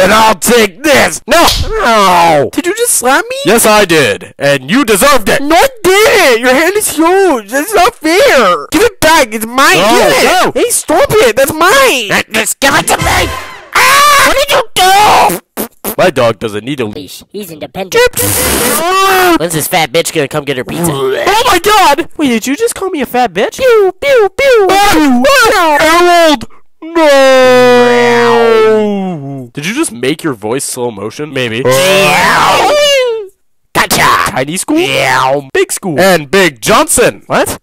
And I'll take this. No. No. Did you just slap me? Yes, I did. And you deserved it. No, I didn't. Your hand is huge. That's not fair. Give it back. It's mine. No, give it. no. Hey, stop it. That's mine. Just give it to me. Ah! What did you do? My dog doesn't need a leash. He's independent. When's this fat bitch gonna come get her pizza? Oh my god! Wait, did you just call me a fat bitch? Pew, pew, pew! Harold! No! Did you just make your voice slow motion? Maybe. Gotcha! Tiny school? Yeah. Big school. And Big Johnson. What?